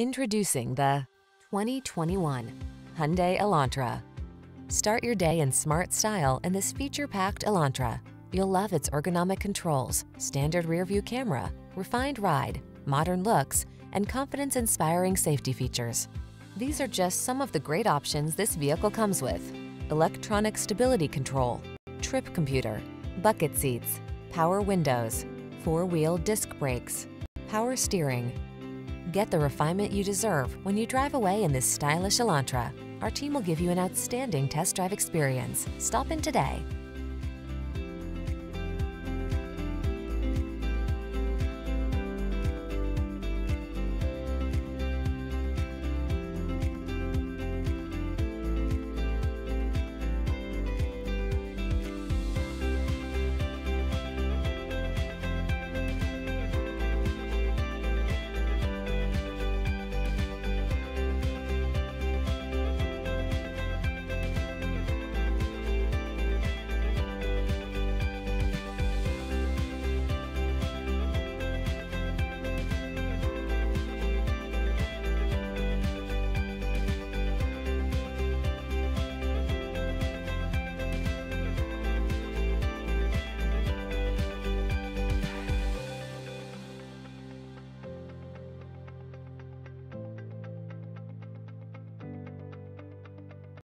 Introducing the 2021 Hyundai Elantra. Start your day in smart style in this feature-packed Elantra. You'll love its ergonomic controls, standard rear-view camera, refined ride, modern looks, and confidence-inspiring safety features. These are just some of the great options this vehicle comes with. Electronic stability control, trip computer, bucket seats, power windows, four-wheel disc brakes, power steering. Get the refinement you deserve when you drive away in this stylish Elantra. Our team will give you an outstanding test drive experience. Stop in today.